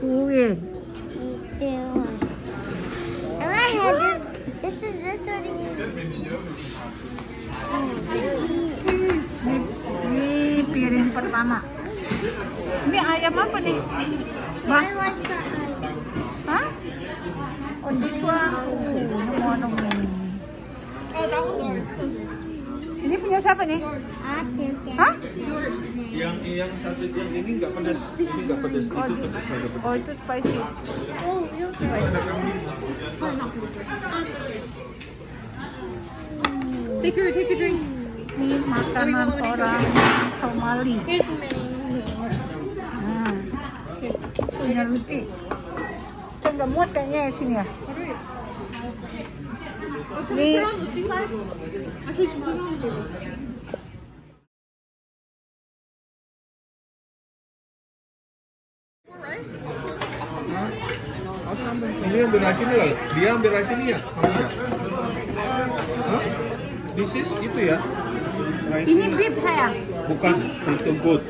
Weird. Ew. And I had this. This is this one. Ini piring pertama. Ini ayam apa nih? Hah? Oh, this one. Oh, Ini punya siapa nih? Aku. Hah? Yang yang satu yang ini nggak pedas, ini nggak pedas, itu pedas ada pedas. Oh, itu spicy. Oh, you Ada kambing. Take your, take your drink. Ini makanan orang Somali. Here's mini. Nah. Punya Luti. Kita nggak muat kayaknya ya sini ya. Ini rice? Ini ambil nasi nih lah. Dia ambil nasi nih ya, kamu ya. Hah? This is itu ya. Rice ini beef sayang. Bukan, itu good.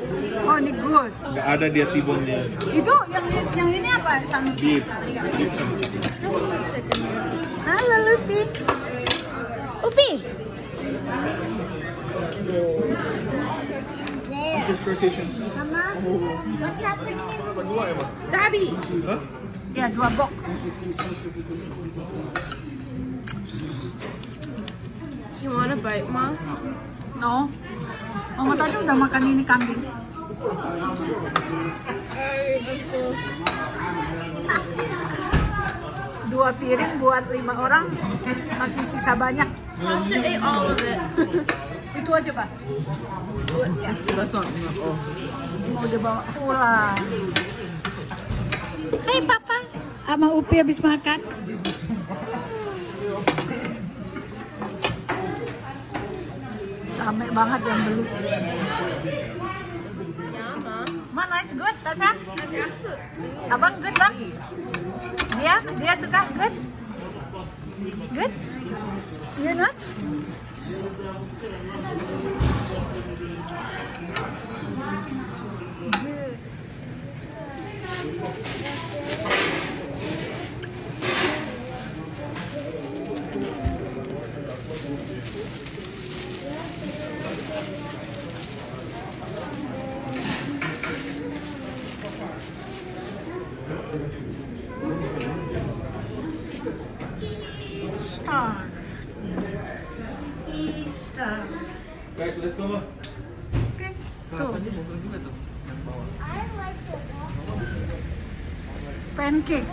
Oh, ini good. Nggak ada dia tibonnya. Itu yang yang ini apa? Sama Beef. Beef sama chicken. Halo Lupi. Mama, what's happening ya? Stabby! Hah? Ya, dua box. You want a bite, Mom? No. Mama tadi udah makan ini kambing. Dua piring buat lima orang, masih sisa banyak. All of it. Itu aja, Pak. Ya. Oh. mau dibawa pulang. Hei, Papa. Sama Upi habis makan. Rame banget yang beli. Yeah, Mom. Ma, nice good, Tasha? Abang good bang? Dia? Dia suka good? Good? You not? Good. Star. Easter. Easter. Guys, let's go. Okay. Pancake.